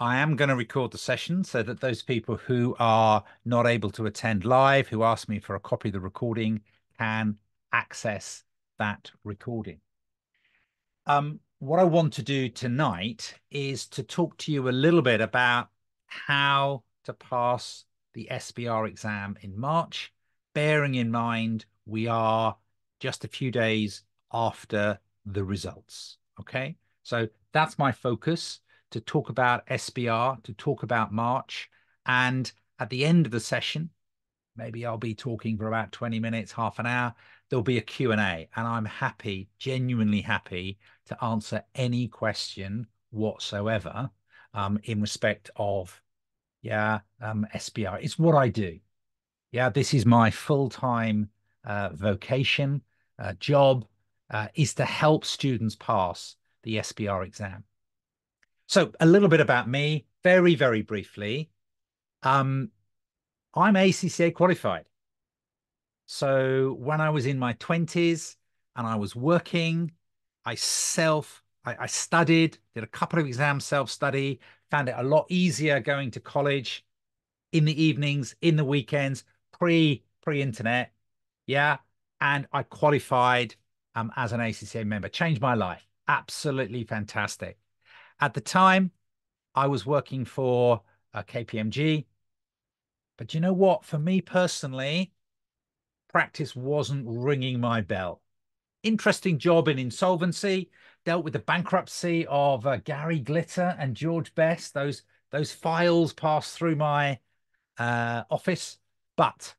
I am going to record the session so that those people who are not able to attend live, who ask me for a copy of the recording, can access that recording. Um, what I want to do tonight is to talk to you a little bit about how to pass the SBR exam in March, bearing in mind we are just a few days after the results. Okay, so that's my focus to talk about SBR, to talk about March. And at the end of the session, maybe I'll be talking for about 20 minutes, half an hour, there'll be a Q&A. And I'm happy, genuinely happy to answer any question whatsoever um, in respect of, yeah, um, SBR. It's what I do. Yeah, this is my full-time uh, vocation, uh, job, uh, is to help students pass the SBR exam. So a little bit about me, very, very briefly. Um, I'm ACCA qualified. So when I was in my 20s and I was working, I self, I, I studied, did a couple of exams self-study, found it a lot easier going to college in the evenings, in the weekends, pre pre-internet. Yeah. And I qualified um, as an ACCA member, changed my life. Absolutely fantastic. At the time, I was working for uh, KPMG. But you know what? For me personally, practice wasn't ringing my bell. Interesting job in insolvency, dealt with the bankruptcy of uh, Gary Glitter and George Best. Those, those files passed through my uh, office. But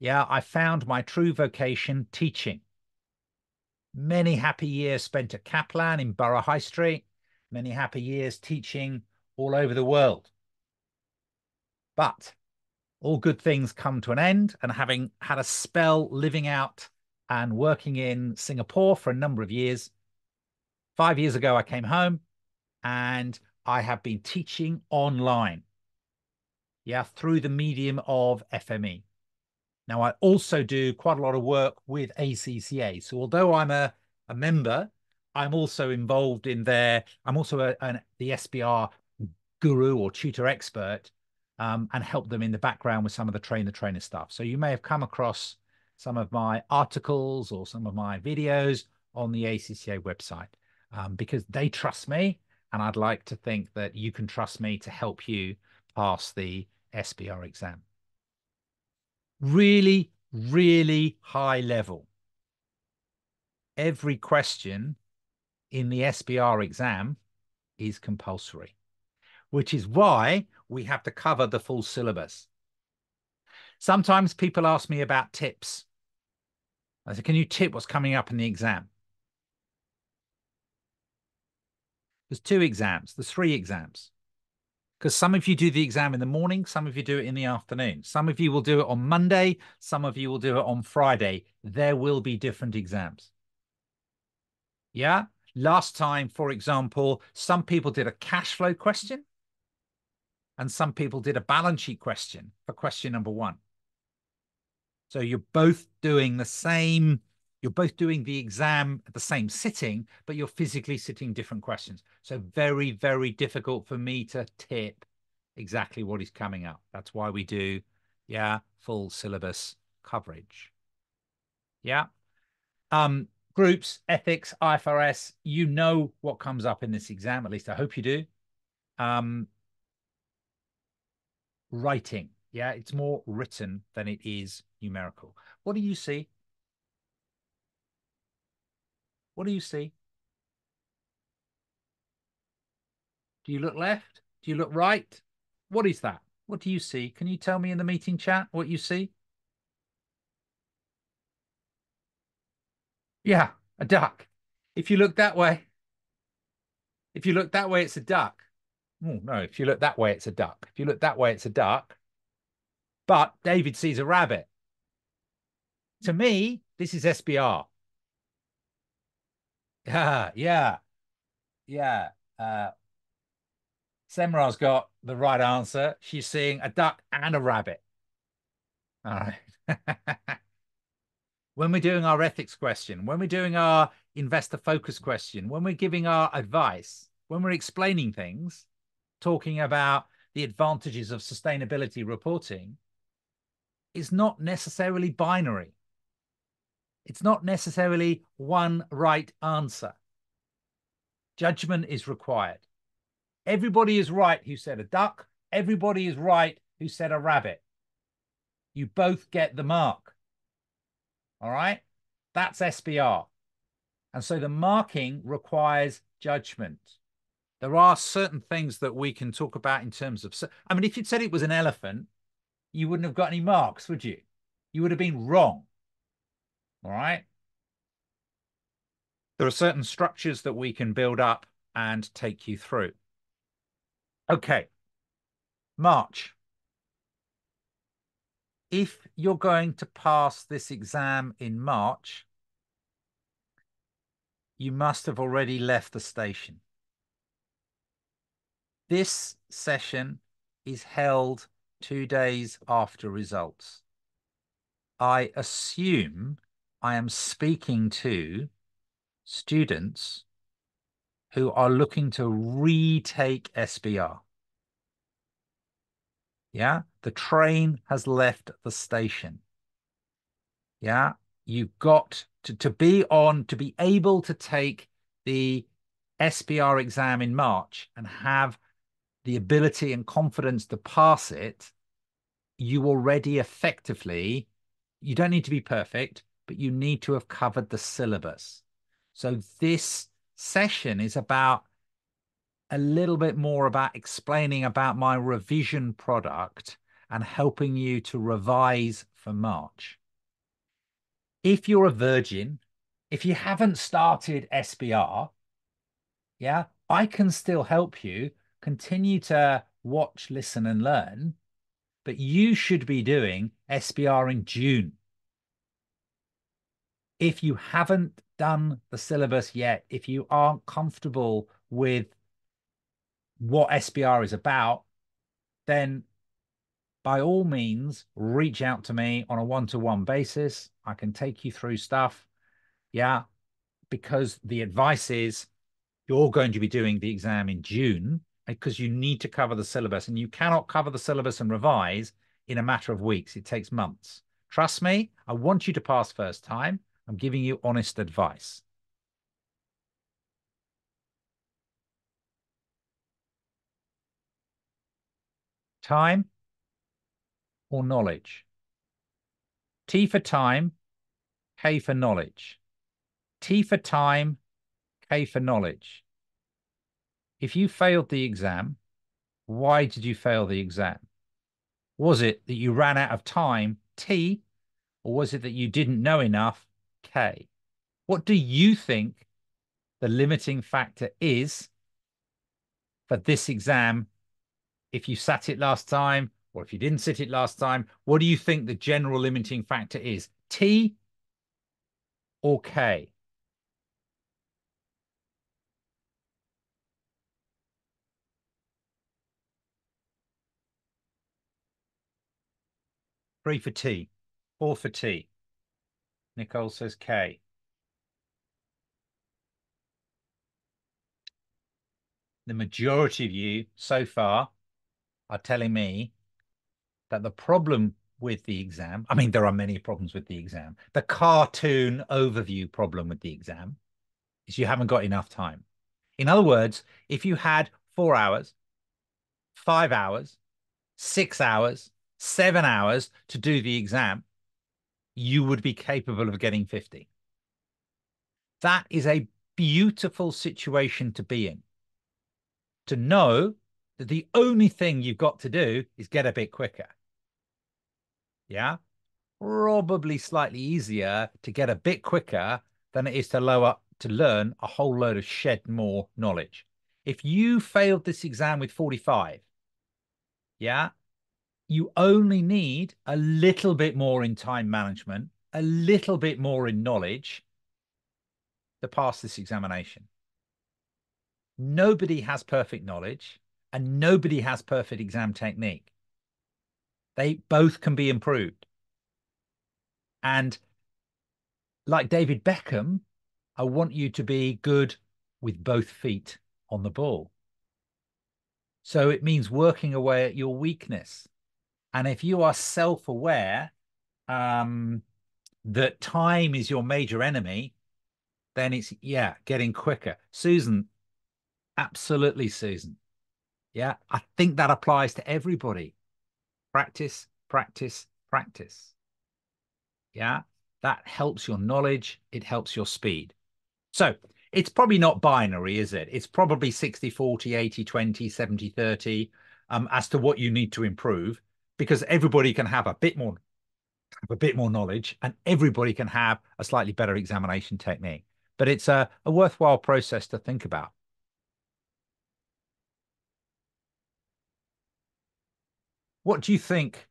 yeah, I found my true vocation teaching. Many happy years spent at Kaplan in Borough High Street many happy years teaching all over the world. But all good things come to an end, and having had a spell living out and working in Singapore for a number of years, five years ago I came home and I have been teaching online. Yeah, through the medium of FME. Now, I also do quite a lot of work with ACCA. So, although I'm a, a member I'm also involved in their, I'm also a, an, the SBR guru or tutor expert um, and help them in the background with some of the train the trainer stuff. So you may have come across some of my articles or some of my videos on the ACCA website um, because they trust me. And I'd like to think that you can trust me to help you pass the SBR exam. Really, really high level. Every question in the SBR exam is compulsory, which is why we have to cover the full syllabus. Sometimes people ask me about tips. I said, can you tip what's coming up in the exam? There's two exams, there's three exams. Because some of you do the exam in the morning, some of you do it in the afternoon. Some of you will do it on Monday, some of you will do it on Friday. There will be different exams. Yeah? Last time, for example, some people did a cash flow question and some people did a balance sheet question for question number one. So you're both doing the same, you're both doing the exam at the same sitting, but you're physically sitting different questions. So very, very difficult for me to tip exactly what is coming up. That's why we do, yeah, full syllabus coverage. Yeah. Um, groups, ethics, IFRS, you know what comes up in this exam. At least I hope you do. Um, writing. Yeah, it's more written than it is numerical. What do you see? What do you see? Do you look left? Do you look right? What is that? What do you see? Can you tell me in the meeting chat what you see? Yeah, a duck. If you look that way, if you look that way, it's a duck. Oh, no, if you look that way, it's a duck. If you look that way, it's a duck. But David sees a rabbit. To me, this is SBR. Yeah, yeah, yeah. Uh, Semra's got the right answer. She's seeing a duck and a rabbit. All right. when we're doing our ethics question, when we're doing our investor focus question, when we're giving our advice, when we're explaining things, talking about the advantages of sustainability reporting is not necessarily binary. It's not necessarily one right answer. Judgment is required. Everybody is right who said a duck. Everybody is right who said a rabbit. You both get the mark. All right? That's SBR. And so the marking requires judgment. There are certain things that we can talk about in terms of. I mean, if you'd said it was an elephant, you wouldn't have got any marks, would you? You would have been wrong. All right. There are certain structures that we can build up and take you through. Okay. March. If you're going to pass this exam in March, you must have already left the station. This session is held two days after results. I assume I am speaking to students who are looking to retake SBR. Yeah, the train has left the station. Yeah, you've got to, to be on, to be able to take the SBR exam in March and have the ability and confidence to pass it, you already effectively, you don't need to be perfect, but you need to have covered the syllabus. So this session is about a little bit more about explaining about my revision product and helping you to revise for March. If you're a virgin, if you haven't started SBR, yeah, I can still help you continue to watch, listen, and learn, but you should be doing SBR in June. If you haven't done the syllabus yet, if you aren't comfortable with what SBR is about, then by all means, reach out to me on a one to one basis. I can take you through stuff. Yeah, because the advice is you're going to be doing the exam in June because you need to cover the syllabus and you cannot cover the syllabus and revise in a matter of weeks. It takes months. Trust me, I want you to pass first time. I'm giving you honest advice. Time or knowledge? T for time, K for knowledge. T for time, K for knowledge. If you failed the exam, why did you fail the exam? Was it that you ran out of time, T, or was it that you didn't know enough, K? What do you think the limiting factor is for this exam if you sat it last time or if you didn't sit it last time? What do you think the general limiting factor is, T or K? Three for T. Four for T. Nicole says K. The majority of you so far are telling me that the problem with the exam, I mean, there are many problems with the exam. The cartoon overview problem with the exam is you haven't got enough time. In other words, if you had four hours, five hours, six hours, seven hours to do the exam, you would be capable of getting 50. That is a beautiful situation to be in. To know that the only thing you've got to do is get a bit quicker. Yeah. Probably slightly easier to get a bit quicker than it is to lower to learn a whole load of shed more knowledge. If you failed this exam with 45, yeah, you only need a little bit more in time management, a little bit more in knowledge to pass this examination. Nobody has perfect knowledge and nobody has perfect exam technique. They both can be improved. And like David Beckham, I want you to be good with both feet on the ball. So it means working away at your weakness. And if you are self aware um, that time is your major enemy, then it's, yeah, getting quicker. Susan, absolutely, Susan. Yeah, I think that applies to everybody. Practice, practice, practice. Yeah, that helps your knowledge, it helps your speed. So it's probably not binary, is it? It's probably 60 40, 80 20, 70 30 um, as to what you need to improve because everybody can have a bit more a bit more knowledge and everybody can have a slightly better examination technique. But it's a, a worthwhile process to think about. What do you think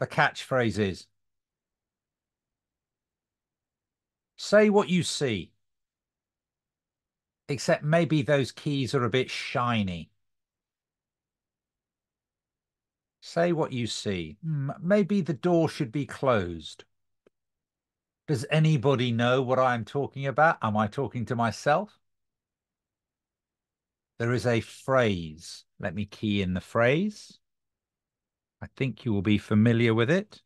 the catchphrase is? Say what you see. Except maybe those keys are a bit shiny. Say what you see. Maybe the door should be closed. Does anybody know what I'm talking about? Am I talking to myself? There is a phrase. Let me key in the phrase. I think you will be familiar with it.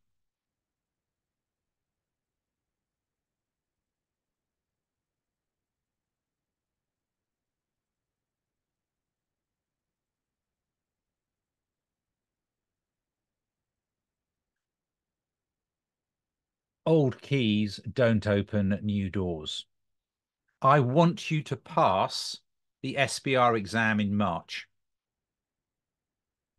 Old keys don't open new doors. I want you to pass the SBR exam in March.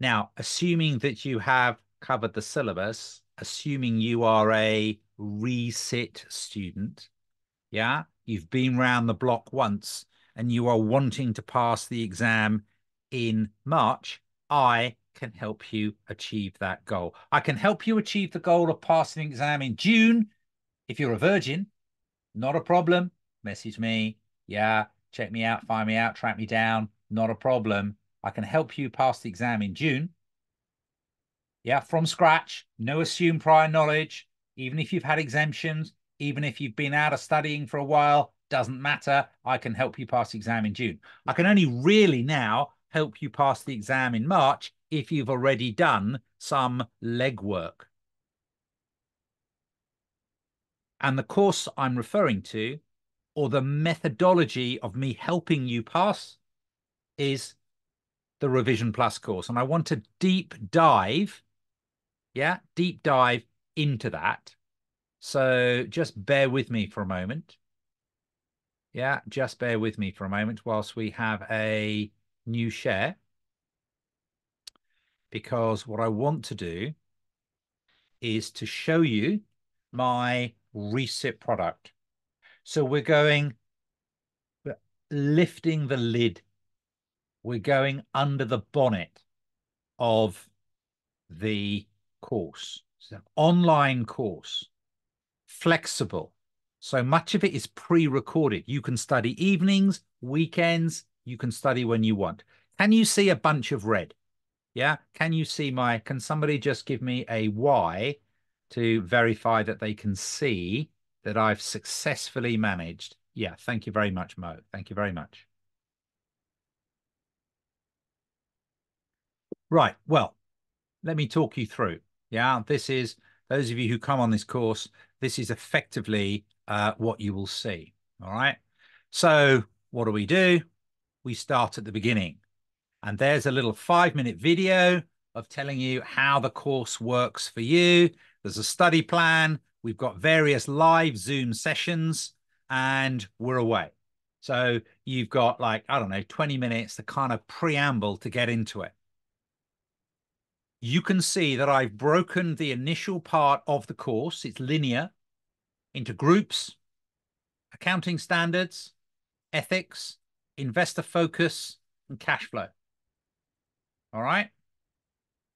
Now, assuming that you have covered the syllabus, assuming you are a resit student, yeah, you've been round the block once and you are wanting to pass the exam in March, I can help you achieve that goal. I can help you achieve the goal of passing an exam in June. If you're a virgin, not a problem. Message me. Yeah, check me out, find me out, track me down. Not a problem. I can help you pass the exam in June. Yeah, from scratch, no assumed prior knowledge. Even if you've had exemptions, even if you've been out of studying for a while, doesn't matter. I can help you pass the exam in June. I can only really now help you pass the exam in March if you've already done some legwork. And the course I'm referring to, or the methodology of me helping you pass, is the Revision Plus course. And I want to deep dive, yeah, deep dive into that. So just bear with me for a moment. Yeah, just bear with me for a moment whilst we have a new share. Because what I want to do is to show you my resit product. So we're going, lifting the lid we're going under the bonnet of the course. It's an online course, flexible. So much of it is pre-recorded. You can study evenings, weekends, you can study when you want. Can you see a bunch of red? Yeah. Can you see my, can somebody just give me a Y to verify that they can see that I've successfully managed? Yeah. Thank you very much, Mo. Thank you very much. Right. Well, let me talk you through. Yeah, this is those of you who come on this course. This is effectively uh, what you will see. All right. So what do we do? We start at the beginning, and there's a little five-minute video of telling you how the course works for you. There's a study plan. We've got various live Zoom sessions, and we're away. So you've got like, I don't know, 20 minutes to kind of preamble to get into it you can see that I've broken the initial part of the course, it's linear, into groups, accounting standards, ethics, investor focus, and cash flow. All right.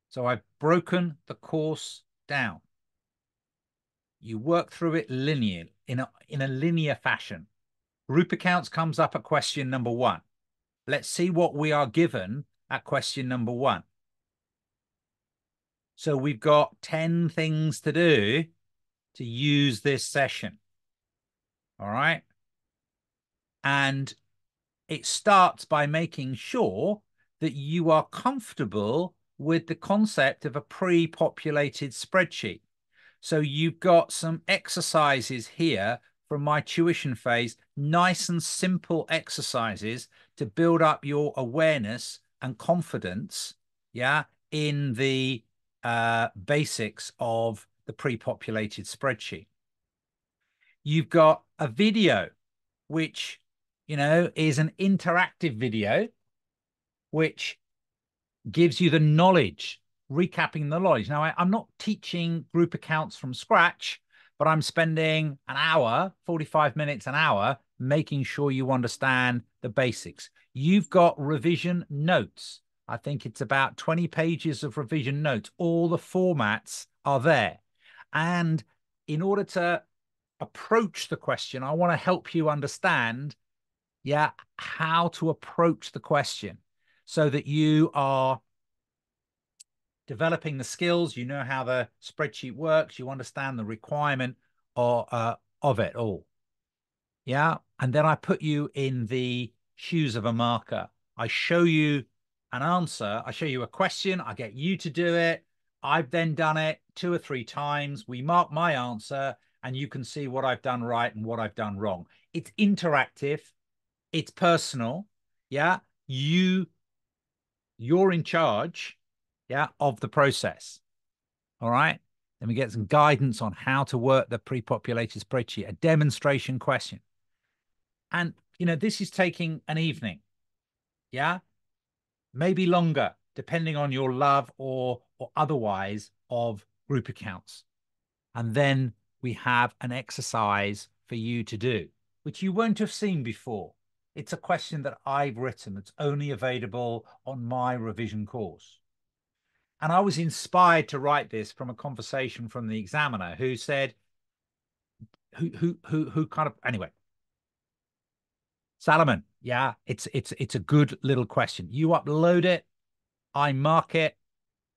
So I've broken the course down. You work through it linear in a, in a linear fashion. Group accounts comes up at question number one. Let's see what we are given at question number one. So we've got 10 things to do to use this session. All right. And it starts by making sure that you are comfortable with the concept of a pre-populated spreadsheet. So you've got some exercises here from my tuition phase, nice and simple exercises to build up your awareness and confidence, yeah, in the uh, basics of the pre-populated spreadsheet. You've got a video, which, you know, is an interactive video, which gives you the knowledge, recapping the knowledge. Now, I, I'm not teaching group accounts from scratch, but I'm spending an hour, 45 minutes, an hour, making sure you understand the basics. You've got revision notes. I think it's about 20 pages of revision notes. All the formats are there. And in order to approach the question, I want to help you understand, yeah, how to approach the question so that you are developing the skills, you know how the spreadsheet works, you understand the requirement or, uh, of it all. Yeah. And then I put you in the shoes of a marker. I show you an answer. I show you a question. I get you to do it. I've then done it two or three times. We mark my answer and you can see what I've done right and what I've done wrong. It's interactive. It's personal. Yeah. You, you're in charge yeah, of the process. All right. Then we get some guidance on how to work the pre-populated spreadsheet, a demonstration question. And, you know, this is taking an evening. Yeah. Maybe longer, depending on your love or, or otherwise of group accounts. And then we have an exercise for you to do, which you won't have seen before. It's a question that I've written that's only available on my revision course. And I was inspired to write this from a conversation from the examiner who said, who who who who kind of anyway. Salomon, yeah, it's it's it's a good little question. You upload it, I mark it,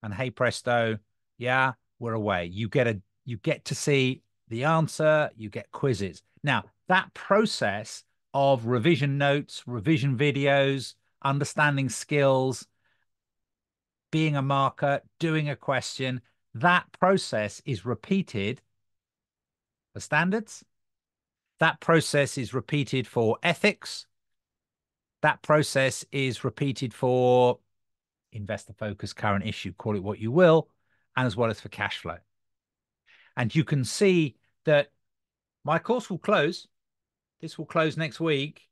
and hey presto, yeah, we're away. You get a you get to see the answer, you get quizzes. Now, that process of revision notes, revision videos, understanding skills, being a marker, doing a question, that process is repeated for standards. That process is repeated for ethics. That process is repeated for investor focus, current issue, call it what you will, and as well as for cash flow. And you can see that my course will close. This will close next week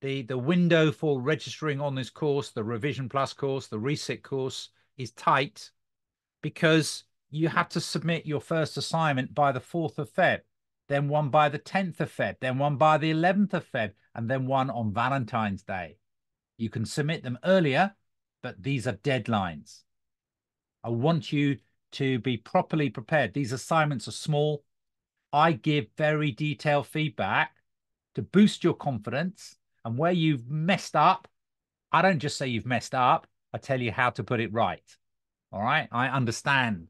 the the window for registering on this course, the Revision Plus course, the Resit course, is tight because you have to submit your first assignment by the 4th of Feb, then one by the 10th of Feb, then one by the 11th of Feb, and then one on Valentine's Day. You can submit them earlier, but these are deadlines. I want you to be properly prepared. These assignments are small. I give very detailed feedback to boost your confidence. And where you've messed up, I don't just say you've messed up, I tell you how to put it right. All right. I understand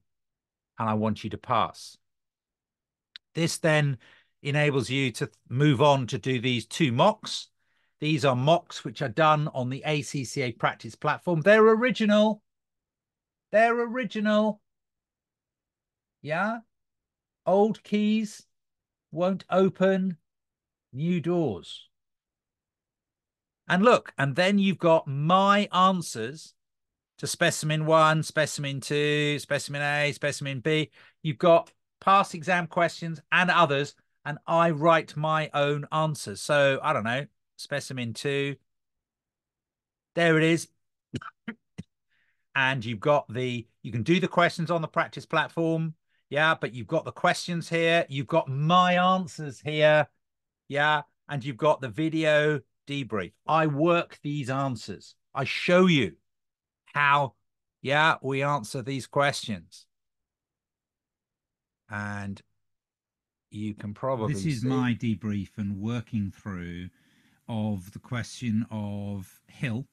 and I want you to pass. This then enables you to move on to do these two mocks. These are mocks which are done on the ACCA practice platform. They're original. They're original. Yeah. Old keys won't open new doors. And look, and then you've got my answers to specimen one, specimen two, specimen A, specimen B. You've got past exam questions and others, and I write my own answers. So I don't know, specimen two. There it is. and you've got the, you can do the questions on the practice platform. Yeah, but you've got the questions here. You've got my answers here. Yeah. And you've got the video debrief. I work these answers. I show you how, yeah, we answer these questions. And you can probably. This is see... my debrief and working through of the question of Hill,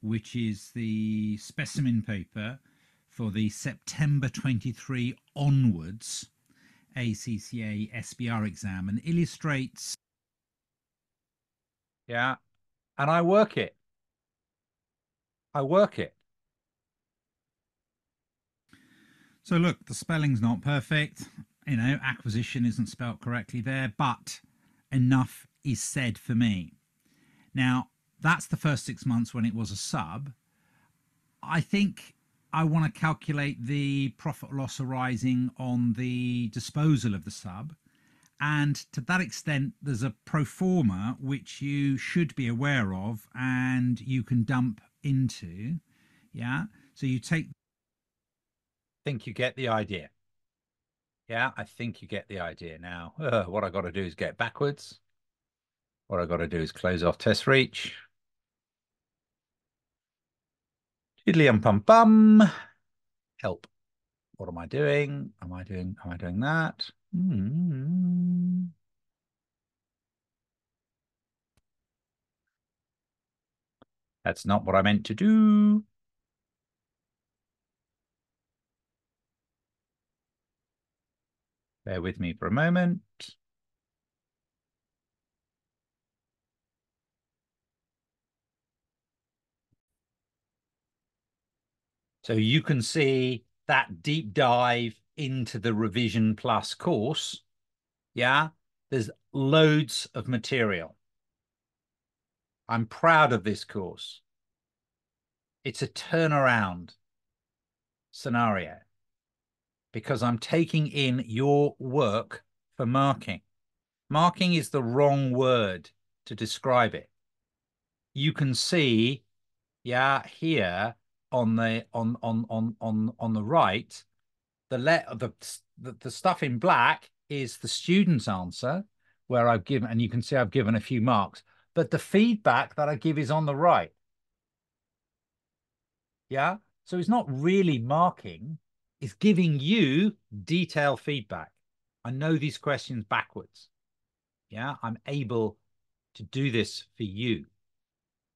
which is the specimen paper for the September 23 onwards ACCA SBR exam and illustrates yeah. And I work it. I work it. So look, the spelling's not perfect. You know, acquisition isn't spelt correctly there, but enough is said for me. Now, that's the first six months when it was a sub. I think I want to calculate the profit loss arising on the disposal of the sub. And to that extent, there's a pro forma which you should be aware of and you can dump into. Yeah. So you take. Think you get the idea. Yeah, I think you get the idea now. Uh, what I got to do is get backwards. What I got to do is close off test reach. Diddly um pum bum. Help. What am I doing? Am I doing? Am I doing that? Mm. That's not what I meant to do. Bear with me for a moment. So you can see that deep dive into the Revision Plus course. Yeah, there's loads of material. I'm proud of this course. It's a turnaround scenario because I'm taking in your work for marking. Marking is the wrong word to describe it. You can see, yeah, here on the on on on on on the right, the let the, the the stuff in black is the student's answer, where I've given, and you can see I've given a few marks, but the feedback that I give is on the right. Yeah, so it's not really marking; it's giving you detailed feedback. I know these questions backwards. Yeah, I'm able to do this for you.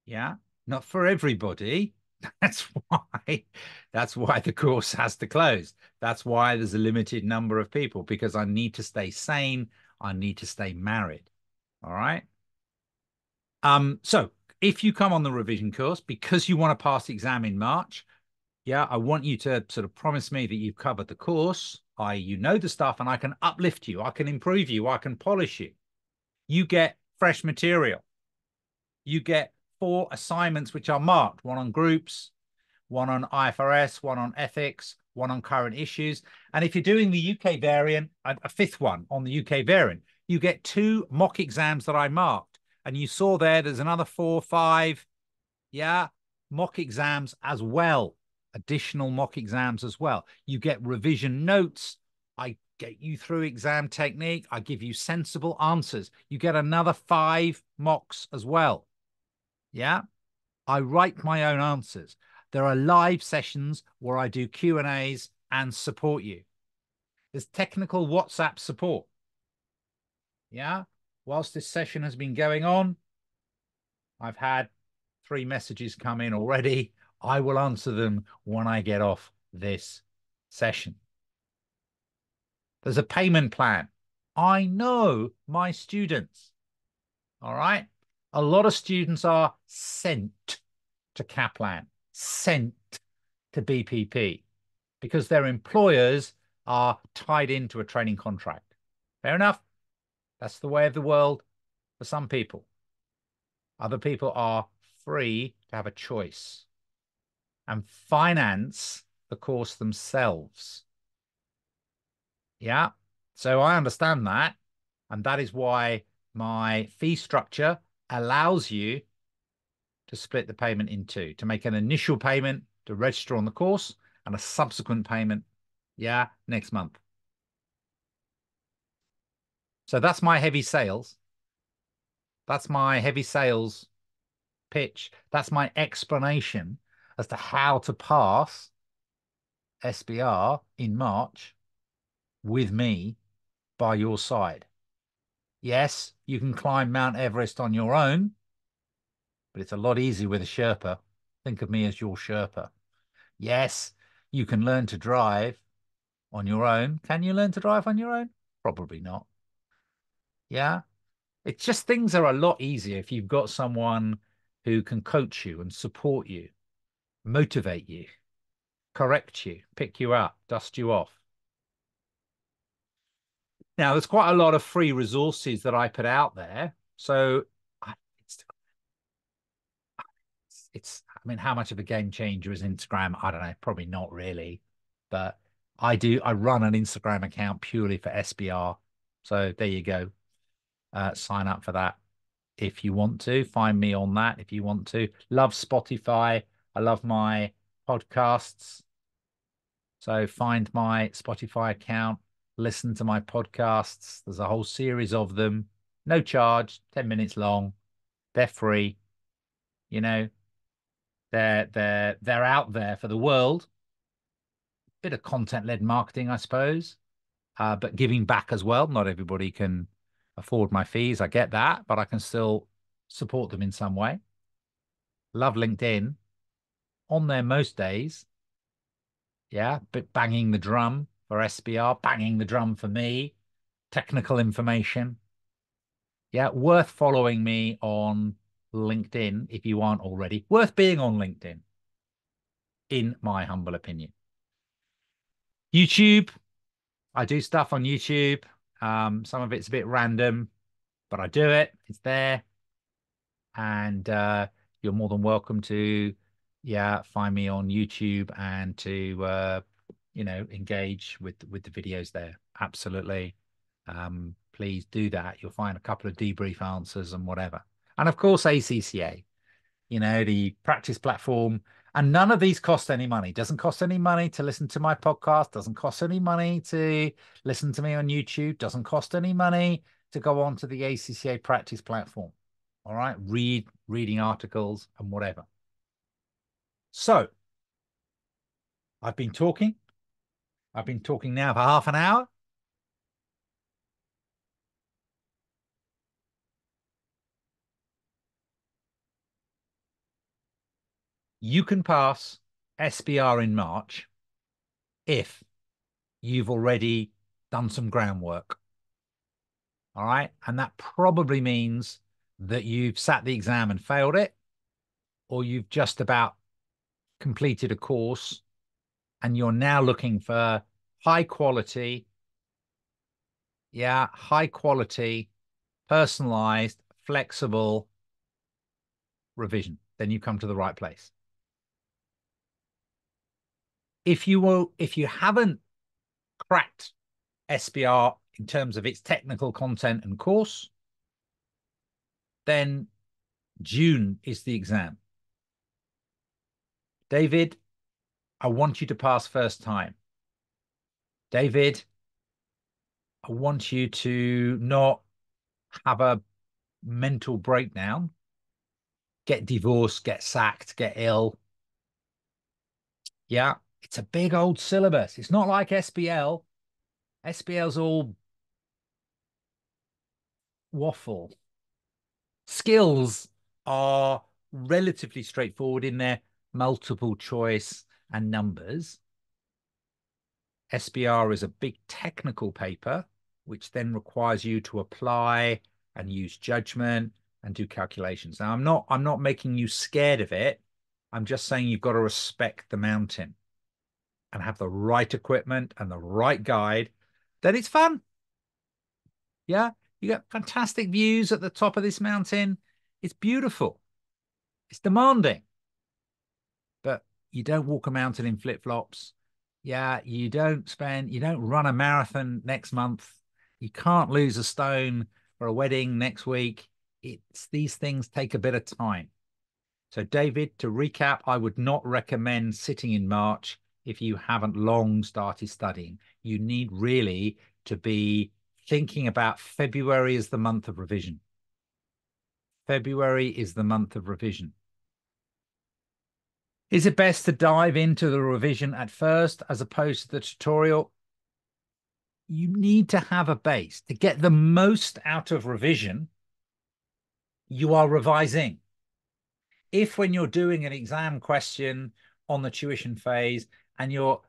Yeah, not for everybody, That's why that's why the course has to close. That's why there's a limited number of people because I need to stay sane. I need to stay married. All right. Um, so if you come on the revision course because you want to pass the exam in March, yeah, I want you to sort of promise me that you've covered the course. I you know the stuff and I can uplift you, I can improve you, I can polish you. You get fresh material. You get four assignments which are marked one on groups, one on IFRS, one on ethics, one on current issues. And if you're doing the UK variant, a fifth one on the UK variant, you get two mock exams that I marked. And you saw there, there's another four, five, yeah, mock exams as well, additional mock exams as well. You get revision notes. I get you through exam technique. I give you sensible answers. You get another five mocks as well. Yeah. I write my own answers. There are live sessions where I do Q and A's and support you. There's technical WhatsApp support. Yeah. Whilst this session has been going on, I've had three messages come in already. I will answer them when I get off this session. There's a payment plan. I know my students. All right a lot of students are sent to Kaplan, sent to BPP because their employers are tied into a training contract. Fair enough. That's the way of the world for some people. Other people are free to have a choice and finance the course themselves. Yeah. So I understand that. And that is why my fee structure allows you to split the payment in two, to make an initial payment to register on the course and a subsequent payment, yeah, next month. So that's my heavy sales. That's my heavy sales pitch. That's my explanation as to how to pass SBR in March with me by your side. Yes, you can climb Mount Everest on your own, but it's a lot easier with a Sherpa. Think of me as your Sherpa. Yes, you can learn to drive on your own. Can you learn to drive on your own? Probably not. Yeah. It's just things are a lot easier if you've got someone who can coach you and support you. Motivate you, correct you, pick you up, dust you off. Now, there's quite a lot of free resources that I put out there. So it's, it's, I mean, how much of a game changer is Instagram? I don't know, probably not really. But I do, I run an Instagram account purely for SBR. So there you go. Uh, sign up for that if you want to. Find me on that if you want to. Love Spotify. I love my podcasts. So find my Spotify account, listen to my podcasts. There's a whole series of them, no charge, 10 minutes long. They're free. You know, they're they're they're out there for the world. Bit of content-led marketing, I suppose. Uh, but giving back as well. Not everybody can afford my fees. I get that, but I can still support them in some way. Love LinkedIn. On there most days. Yeah, but banging the drum for SBR, banging the drum for me, technical information. Yeah, worth following me on LinkedIn if you aren't already. Worth being on LinkedIn, in my humble opinion. YouTube, I do stuff on YouTube. Um, some of it's a bit random, but I do it. It's there. And uh, you're more than welcome to, yeah, find me on YouTube and to, uh, you know, engage with with the videos there. Absolutely. Um, please do that. You'll find a couple of debrief answers and whatever. And of course, ACCA, you know, the practice platform and none of these cost any money. Doesn't cost any money to listen to my podcast. Doesn't cost any money to listen to me on YouTube. Doesn't cost any money to go on to the ACCA practice platform. All right. Read reading articles and whatever. So I've been talking. I've been talking now for half an hour. you can pass SBR in March if you've already done some groundwork. All right. And that probably means that you've sat the exam and failed it, or you've just about completed a course and you're now looking for high quality, yeah, high quality, personalized, flexible revision. Then you come to the right place if you will, if you haven't cracked SBR in terms of its technical content and course, then June is the exam. David, I want you to pass first time. David, I want you to not have a mental breakdown, get divorced, get sacked, get ill. Yeah, it's a big old syllabus. It's not like SBL. SBL's all waffle. Skills are relatively straightforward in their multiple choice and numbers. SBR is a big technical paper, which then requires you to apply and use judgment and do calculations. Now, I'm not I'm not making you scared of it. I'm just saying you've got to respect the mountain and have the right equipment and the right guide, then it's fun. Yeah, you get fantastic views at the top of this mountain. It's beautiful. It's demanding. You don't walk a mountain in flip-flops. Yeah, you don't spend, you don't run a marathon next month. You can't lose a stone for a wedding next week. It's these things take a bit of time. So, David, to recap, I would not recommend sitting in March if you haven't long started studying. You need really to be thinking about February as the month of revision. February is the month of revision. Is it best to dive into the revision at first as opposed to the tutorial? You need to have a base to get the most out of revision. You are revising. If when you're doing an exam question on the tuition phase, and you're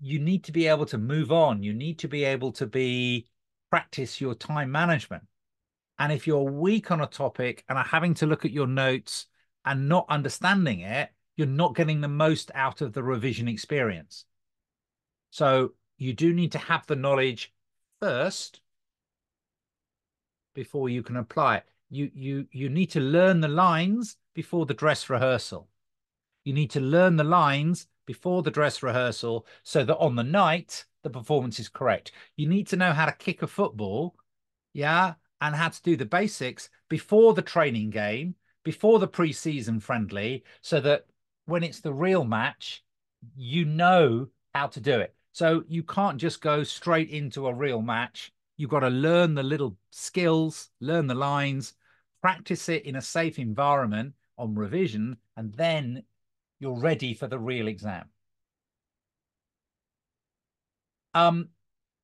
you need to be able to move on you need to be able to be practice your time management and if you're weak on a topic and are having to look at your notes and not understanding it you're not getting the most out of the revision experience. So you do need to have the knowledge first before you can apply it. You you you need to learn the lines before the dress rehearsal. You need to learn the lines before the dress rehearsal so that on the night the performance is correct. You need to know how to kick a football, yeah, and how to do the basics before the training game, before the pre-season friendly, so that when it's the real match, you know how to do it. So you can't just go straight into a real match. You've got to learn the little skills, learn the lines, practice it in a safe environment on revision, and then you're ready for the real exam. Um,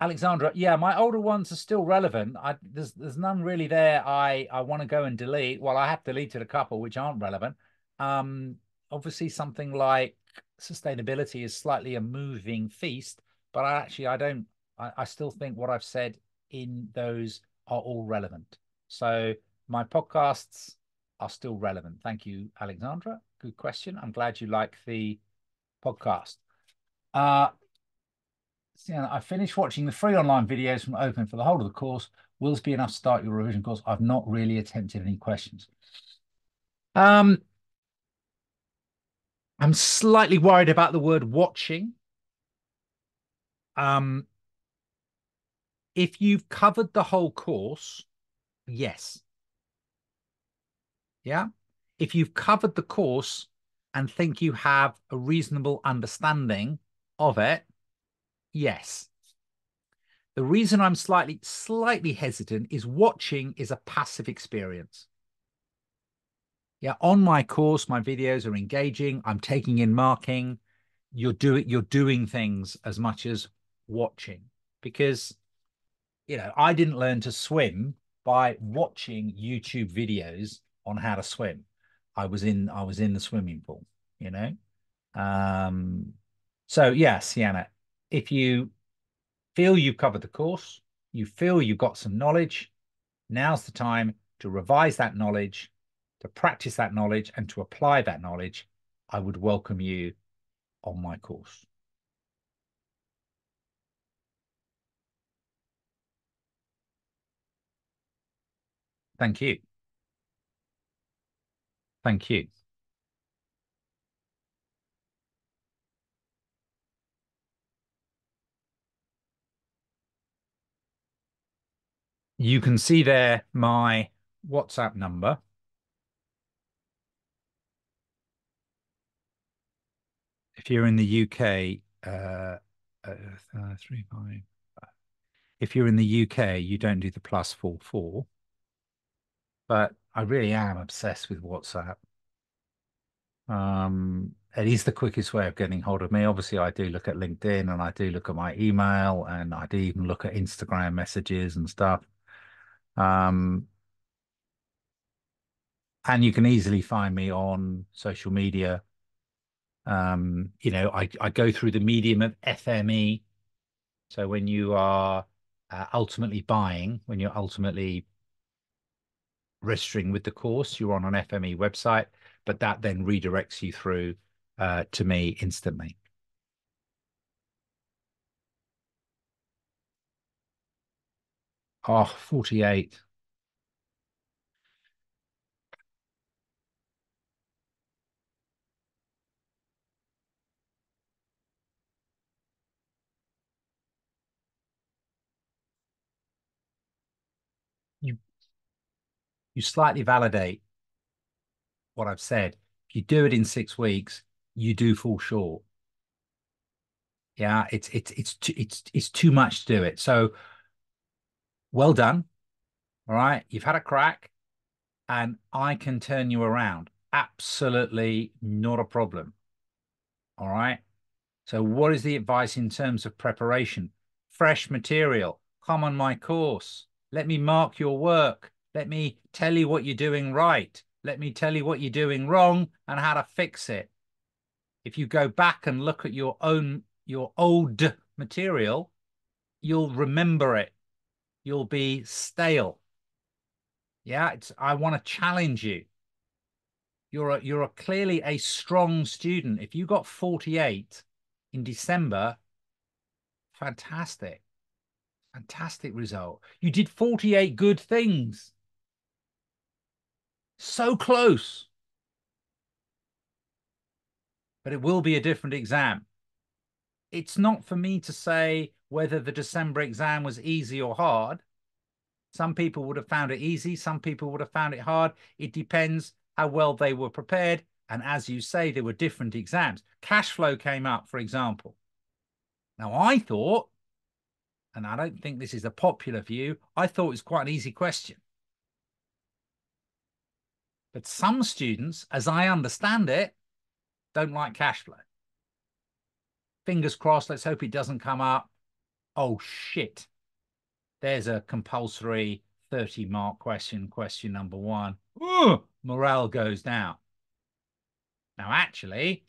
Alexandra, yeah, my older ones are still relevant. I, there's there's none really there. I I want to go and delete. Well, I have deleted a couple which aren't relevant. Um, obviously, something like sustainability is slightly a moving feast, but I actually I don't. I, I still think what I've said in those are all relevant. So my podcasts are still relevant. Thank you, Alexandra. Good question. I'm glad you like the podcast. Uh, I finished watching the free online videos from Open for the whole of the course. Will this be enough to start your revision course? I've not really attempted any questions. Um, I'm slightly worried about the word watching. Um, if you've covered the whole course, yes. Yeah. If you've covered the course and think you have a reasonable understanding of it, Yes. The reason I'm slightly slightly hesitant is watching is a passive experience. Yeah, on my course, my videos are engaging. I'm taking in marking. You're doing you're doing things as much as watching because you know I didn't learn to swim by watching YouTube videos on how to swim. I was in I was in the swimming pool, you know. Um, so yes, Sienna, if you feel you've covered the course, you feel you've got some knowledge, now's the time to revise that knowledge, to practice that knowledge, and to apply that knowledge. I would welcome you on my course. Thank you. Thank you. you can see there my WhatsApp number. If you're in the UK, uh, uh, uh. If you're in the UK, you don't do the plus four four. But I really am obsessed with WhatsApp. Um, it is the quickest way of getting hold of me. Obviously, I do look at LinkedIn and I do look at my email and I do even look at Instagram messages and stuff. Um, and you can easily find me on social media. Um, you know, I, I go through the medium of FME. So when you are uh, ultimately buying, when you're ultimately registering with the course, you're on an FME website, but that then redirects you through uh, to me instantly. Oh, 48. You slightly validate what I've said. If you do it in six weeks, you do fall short. Yeah, it's it's it's too, it's it's too much to do it. So well done. All right. You've had a crack and I can turn you around. Absolutely not a problem. All right. So, what is the advice in terms of preparation? Fresh material. Come on my course. Let me mark your work. Let me tell you what you're doing right. Let me tell you what you're doing wrong and how to fix it. If you go back and look at your own, your old material, you'll remember it you'll be stale. Yeah, it's I want to challenge you. You're a, you're a clearly a strong student. If you got 48 in December, fantastic. Fantastic result. You did 48 good things. So close. But it will be a different exam. It's not for me to say whether the December exam was easy or hard. Some people would have found it easy. Some people would have found it hard. It depends how well they were prepared. And as you say, there were different exams. Cash flow came up, for example. Now, I thought, and I don't think this is a popular view, I thought it was quite an easy question. But some students, as I understand it, don't like cash flow. Fingers crossed, let's hope it doesn't come up. Oh, shit. There's a compulsory 30 mark question, question number one. Ooh, morale goes down. Now, actually,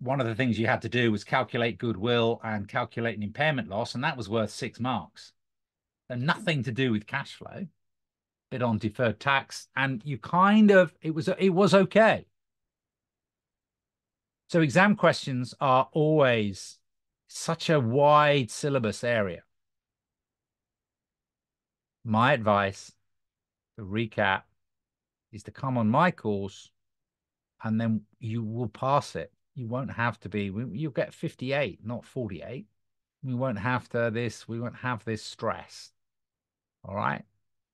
one of the things you had to do was calculate goodwill and calculate an impairment loss, and that was worth six marks. And nothing to do with cash flow, bit on deferred tax, and you kind of it was it was okay. So exam questions are always such a wide syllabus area. My advice, to recap, is to come on my course and then you will pass it. You won't have to be, you'll get 58, not 48. We won't have to this, we won't have this stress. All right.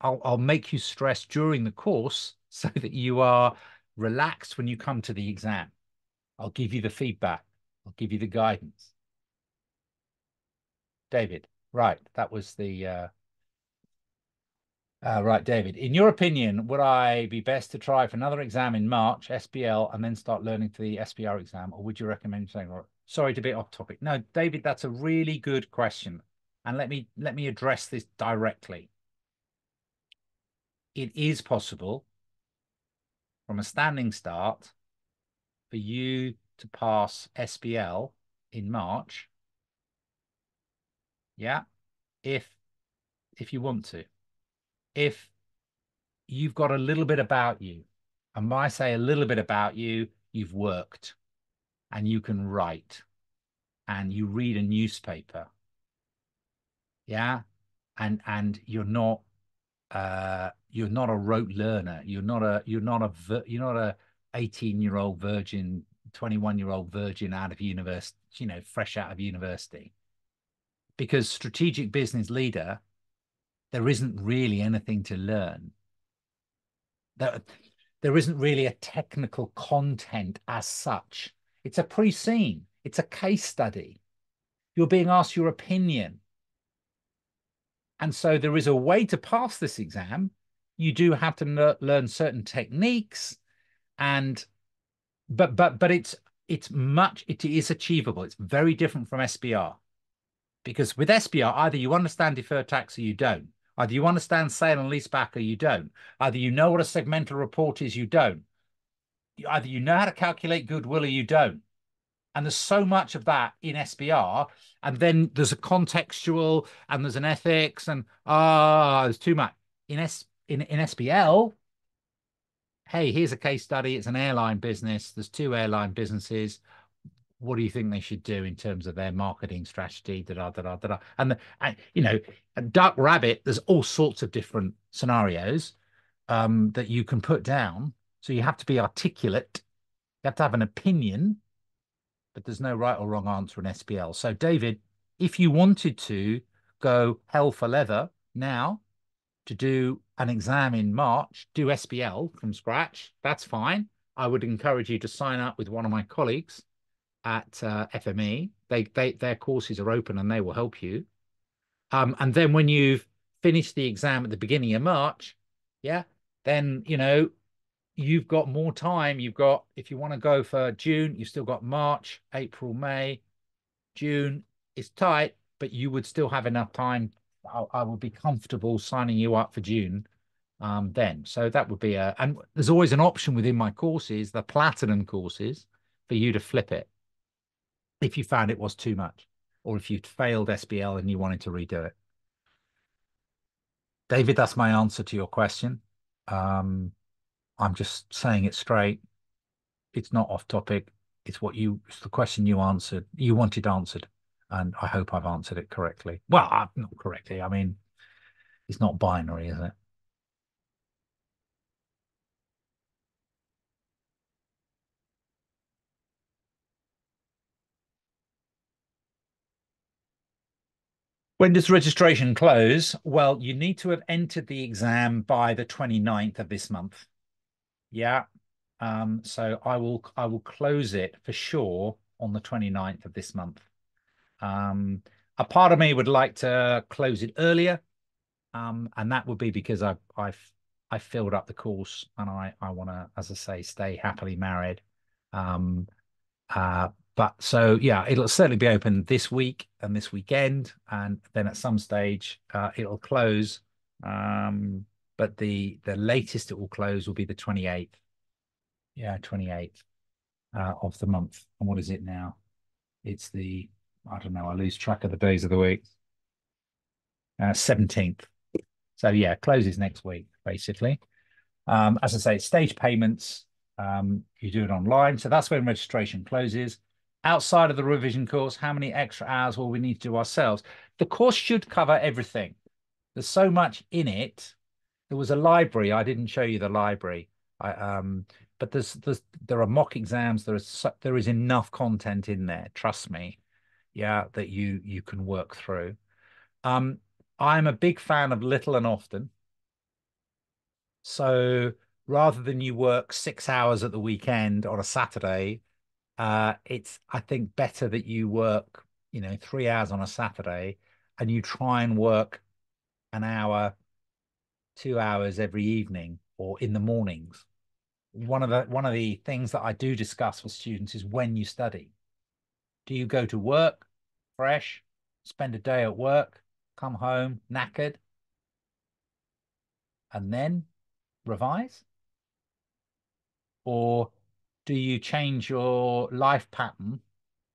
I'll, I'll make you stress during the course so that you are relaxed when you come to the exam. I'll give you the feedback. I'll give you the guidance. David, right. That was the, uh, uh, right, David. In your opinion, would I be best to try for another exam in March, SBL, and then start learning for the SBR exam, or would you recommend saying, sorry to be off topic? No, David, that's a really good question, and let me let me address this directly. It is possible from a standing start for you to pass SBL in March. Yeah, if if you want to if you've got a little bit about you, and when I say a little bit about you, you've worked and you can write and you read a newspaper. Yeah. And and you're not uh you're not a rote learner. You're not a you're not a you're not a 18 year old virgin, 21 year old virgin out of university, you know, fresh out of university. Because strategic business leader there isn't really anything to learn. There, there isn't really a technical content as such. It's a pre-seen. It's a case study. You're being asked your opinion. And so there is a way to pass this exam. You do have to learn certain techniques and but but but it's it's much it is achievable. It's very different from SBR. Because with SBR, either you understand deferred tax or you don't. Either you understand sale and leaseback or you don't. Either you know what a segmental report is, you don't. Either you know how to calculate goodwill or you don't. And there's so much of that in SBR. And then there's a contextual and there's an ethics and ah, oh, there's too much. In S in, in SBL, hey, here's a case study. It's an airline business. There's two airline businesses what do you think they should do in terms of their marketing strategy? Da da da da da. And, the, you know, Duck Rabbit, there's all sorts of different scenarios um, that you can put down. So you have to be articulate. You have to have an opinion, but there's no right or wrong answer in SBL. So David, if you wanted to go hell for leather now to do an exam in March, do SBL from scratch. That's fine. I would encourage you to sign up with one of my colleagues at uh, FME. They, they, their courses are open and they will help you. Um, and then when you've finished the exam at the beginning of March, yeah, then, you know, you've got more time. You've got, if you want to go for June, you've still got March, April, May, June. It's tight, but you would still have enough time. I, I would be comfortable signing you up for June um, then. So that would be a, and there's always an option within my courses, the platinum courses, for you to flip it if you found it was too much or if you'd failed SBL and you wanted to redo it. David, that's my answer to your question. Um, I'm just saying it straight. It's not off topic. It's what you, it's the question you answered, you wanted answered. And I hope I've answered it correctly. Well, not correctly. I mean, it's not binary, is it? When does registration close? Well, you need to have entered the exam by the 29th of this month. Yeah. Um, so I will I will close it for sure on the 29th of this month. Um, a part of me would like to close it earlier. Um, and that would be because I've I've I filled up the course and I I want to, as I say, stay happily married. Um, uh, but so yeah, it'll certainly be open this week and this weekend, and then at some stage uh, it'll close. Um, but the the latest it will close will be the 28th. Yeah, 28th uh, of the month. And what is it now? It's the I don't know. I lose track of the days of the week. Uh, 17th. So yeah, closes next week basically. Um, as I say, stage payments. Um, you do it online, so that's when registration closes outside of the revision course, how many extra hours will we need to do ourselves? The course should cover everything. There's so much in it. There was a library. I didn't show you the library. I, um, but there's, there's there are mock exams. There is there is enough content in there. Trust me, yeah, that you you can work through. Um, I'm a big fan of little and often. So rather than you work six hours at the weekend on a Saturday, uh, it's I think better that you work, you know, three hours on a Saturday, and you try and work an hour, two hours every evening or in the mornings. One of the one of the things that I do discuss with students is when you study. Do you go to work fresh, spend a day at work, come home knackered, and then revise? Or do you change your life pattern?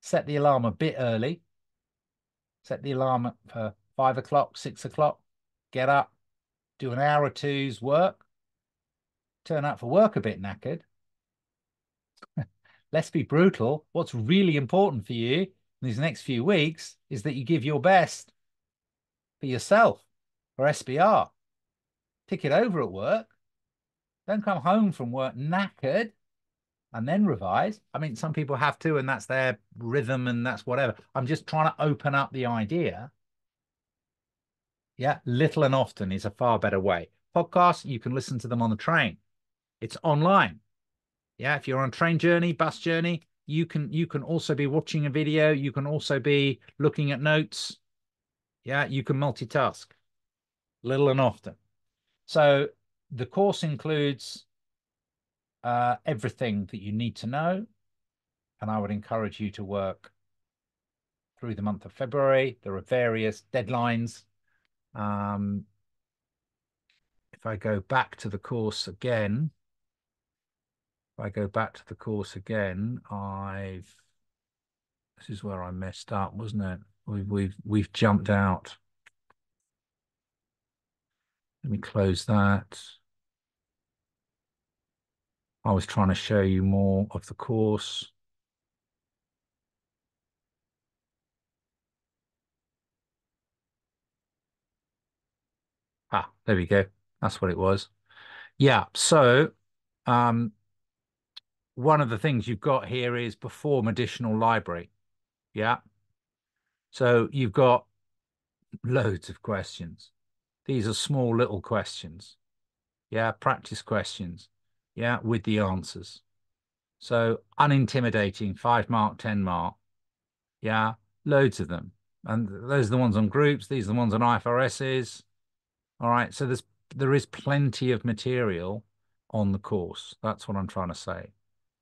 Set the alarm a bit early. Set the alarm for five o'clock, six o'clock. Get up, do an hour or two's work. Turn up for work a bit knackered. Let's be brutal. What's really important for you in these next few weeks is that you give your best for yourself for SBR. Tick it over at work. Don't come home from work knackered and then revise. I mean, some people have to, and that's their rhythm and that's whatever. I'm just trying to open up the idea. Yeah, little and often is a far better way. Podcasts, you can listen to them on the train. It's online. Yeah, if you're on train journey, bus journey, you can you can also be watching a video. You can also be looking at notes. Yeah, you can multitask, little and often. So the course includes uh, everything that you need to know. And I would encourage you to work through the month of February. There are various deadlines. Um, if I go back to the course again, if I go back to the course again, I've, this is where I messed up, wasn't it? We've, we've, we've jumped out. Let me close that. I was trying to show you more of the course. Ah, there we go. That's what it was. Yeah, so um, one of the things you've got here is perform additional library. Yeah. So you've got loads of questions. These are small little questions. Yeah, practice questions yeah, with the answers. So unintimidating, five mark, 10 mark. Yeah, loads of them. And those are the ones on groups. These are the ones on IFRSs. All right. So there's there is plenty of material on the course. That's what I'm trying to say.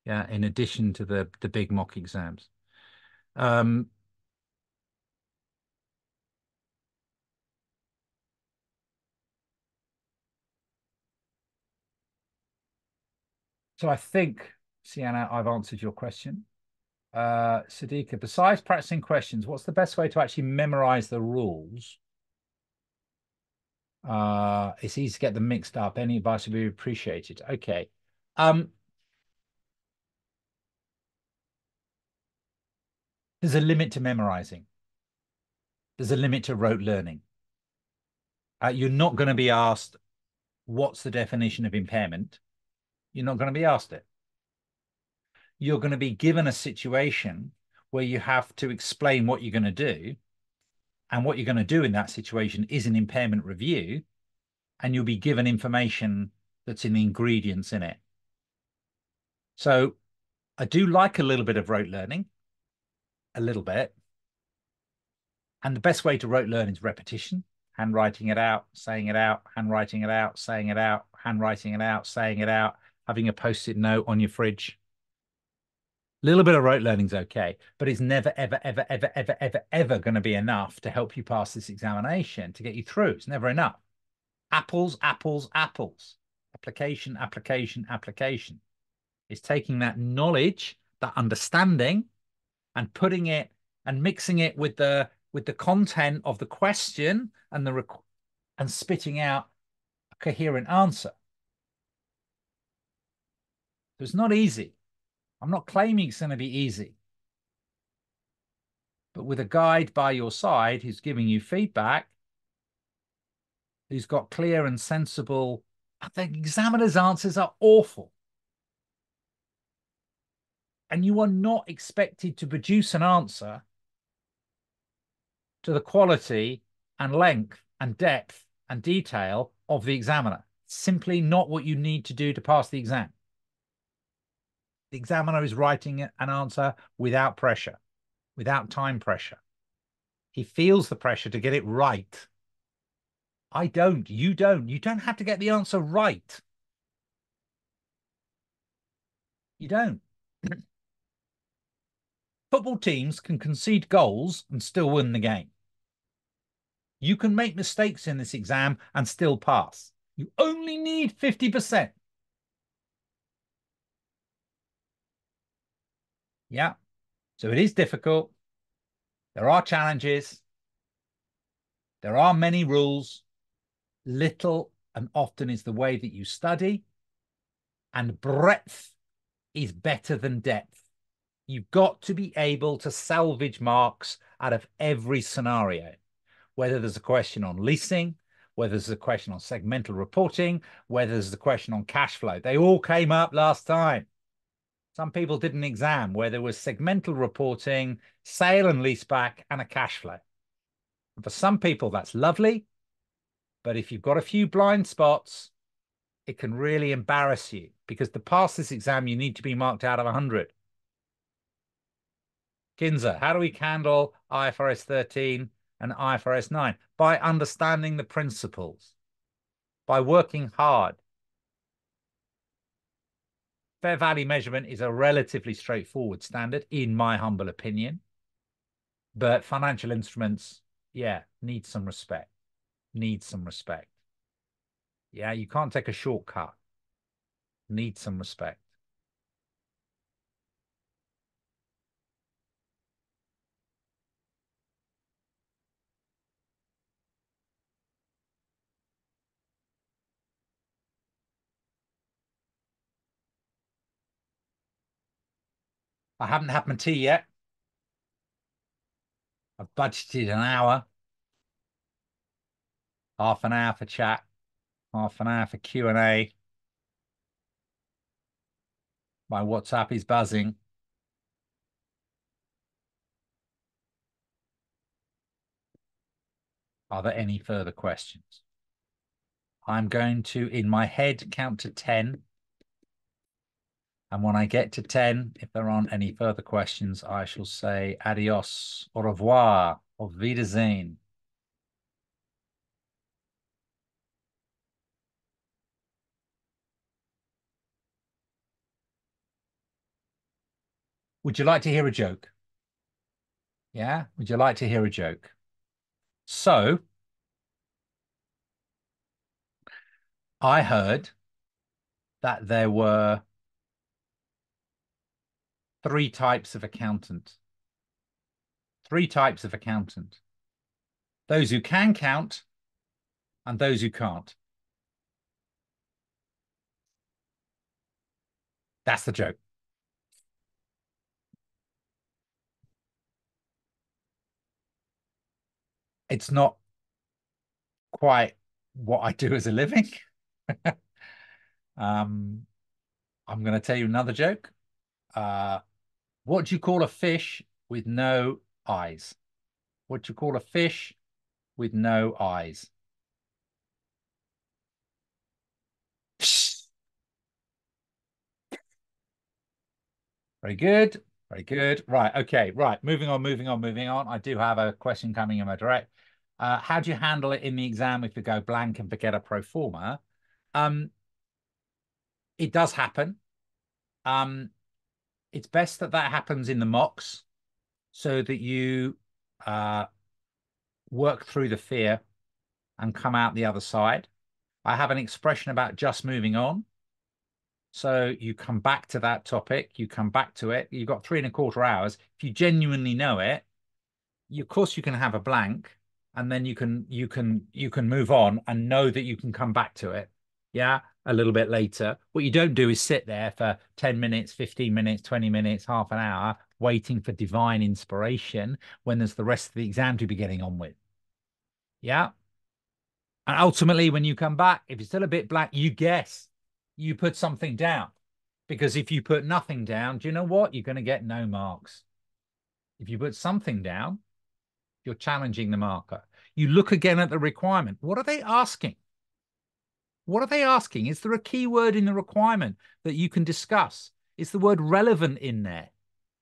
Yeah, in addition to the the big mock exams. Um, So I think, Sienna, I've answered your question. Uh, Sadiqa, besides practicing questions, what's the best way to actually memorize the rules? Uh, it's easy to get them mixed up. Any advice would be appreciated. Okay. Um, there's a limit to memorizing. There's a limit to rote learning. Uh, you're not going to be asked, what's the definition of impairment? You're not going to be asked it. You're going to be given a situation where you have to explain what you're going to do. And what you're going to do in that situation is an impairment review. And you'll be given information that's in the ingredients in it. So I do like a little bit of rote learning, a little bit. And the best way to rote learn is repetition, handwriting it out, saying it out, handwriting it out, saying it out, handwriting it out, saying it out, having a post-it note on your fridge. A little bit of rote learning is okay, but it's never, ever, ever, ever, ever, ever, ever going to be enough to help you pass this examination, to get you through. It's never enough. Apples, apples, apples. Application, application, application. It's taking that knowledge, that understanding, and putting it and mixing it with the with the content of the question and the and spitting out a coherent answer. So it's not easy. I'm not claiming it's going to be easy. But with a guide by your side who's giving you feedback, who's got clear and sensible, I think examiner's answers are awful. And you are not expected to produce an answer to the quality and length and depth and detail of the examiner. Simply not what you need to do to pass the exam. The examiner is writing an answer without pressure, without time pressure. He feels the pressure to get it right. I don't. You don't. You don't have to get the answer right. You don't. Football teams can concede goals and still win the game. You can make mistakes in this exam and still pass. You only need 50%. Yeah. So it is difficult. There are challenges. There are many rules. Little and often is the way that you study. And breadth is better than depth. You've got to be able to salvage marks out of every scenario whether there's a question on leasing, whether there's a question on segmental reporting, whether there's a question on cash flow. They all came up last time. Some people did an exam where there was segmental reporting, sale and leaseback, and a cash flow. For some people, that's lovely. But if you've got a few blind spots, it can really embarrass you because to pass this exam, you need to be marked out of 100. Kinza, how do we handle IFRS 13 and IFRS 9 by understanding the principles, by working hard. Fair value measurement is a relatively straightforward standard, in my humble opinion. But financial instruments, yeah, need some respect. Need some respect. Yeah, you can't take a shortcut. Need some respect. I haven't had my tea yet. I've budgeted an hour. Half an hour for chat. Half an hour for Q&A. My WhatsApp is buzzing. Are there any further questions? I'm going to, in my head, count to 10. And when I get to 10, if there aren't any further questions, I shall say adios, au revoir, auf Wiedersehen. Would you like to hear a joke? Yeah? Would you like to hear a joke? So, I heard that there were three types of accountant. Three types of accountant. Those who can count and those who can't. That's the joke. It's not quite what I do as a living. um, I'm going to tell you another joke. Uh, what do you call a fish with no eyes? What do you call a fish with no eyes? Very good. Very good. Right. Okay. Right. Moving on, moving on, moving on. I do have a question coming in my direct. Uh, how do you handle it in the exam if you go blank and forget a pro forma? Um, it does happen. Um, it's best that that happens in the mocks so that you uh, work through the fear and come out the other side. I have an expression about just moving on. So you come back to that topic, you come back to it. You've got three and a quarter hours. If you genuinely know it, you, of course you can have a blank, and then you can you can you can move on and know that you can come back to it. Yeah, a little bit later. What you don't do is sit there for 10 minutes, 15 minutes, 20 minutes, half an hour, waiting for divine inspiration when there's the rest of the exam to be getting on with. Yeah. And ultimately, when you come back, if it's still a bit black, you guess, you put something down. Because if you put nothing down, do you know what? You're going to get no marks. If you put something down, you're challenging the marker. You look again at the requirement. What are they asking? What are they asking? Is there a keyword in the requirement that you can discuss? Is the word relevant in there?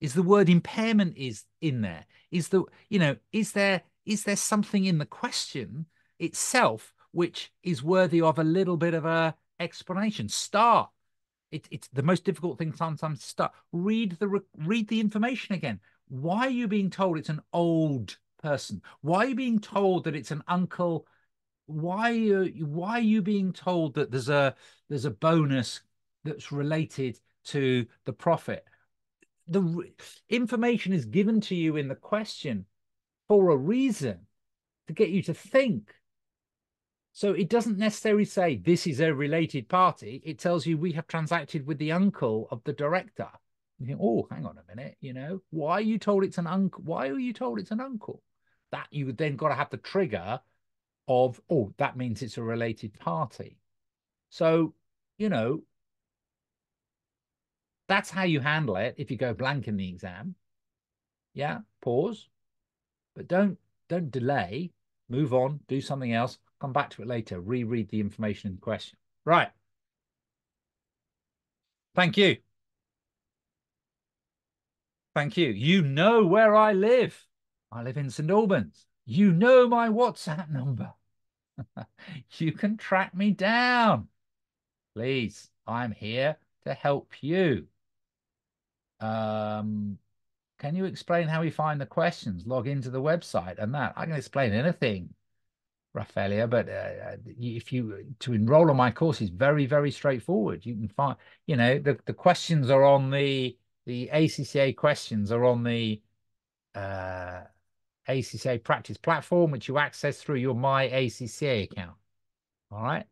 Is the word impairment is in there? Is the you know is there is there something in the question itself which is worthy of a little bit of a explanation? Start. It, it's the most difficult thing sometimes to start. Read the read the information again. Why are you being told it's an old person? Why are you being told that it's an uncle? Why uh, are you, why are you being told that there's a there's a bonus that's related to the profit? the information is given to you in the question for a reason to get you to think. So it doesn't necessarily say this is a related party. It tells you we have transacted with the uncle of the director. You think, oh, hang on a minute, you know, why are you told it's an uncle? Why are you told it's an uncle? That you then got to have the trigger of, oh, that means it's a related party. So, you know, that's how you handle it if you go blank in the exam. Yeah, pause, but don't don't delay. Move on, do something else. Come back to it later. Reread the information in question. Right. Thank you. Thank you. You know where I live. I live in St. Albans. You know my WhatsApp number. you can track me down. Please, I'm here to help you. Um, can you explain how we find the questions? Log into the website and that. I can explain anything, Raphaelia, but uh, uh if you to enroll on my course is very, very straightforward. You can find, you know, the, the questions are on the the ACCA questions are on the uh, ACCA practice platform, which you access through your My ACCA account. All right.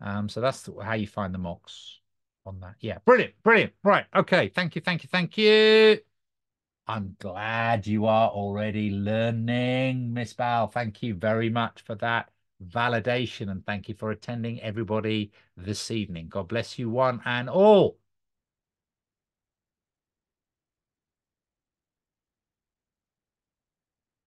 Um, so that's how you find the mocks on that. Yeah, brilliant, brilliant. Right. Okay. Thank you, thank you, thank you. I'm glad you are already learning, Miss Bal. Thank you very much for that validation and thank you for attending everybody this evening. God bless you one and all.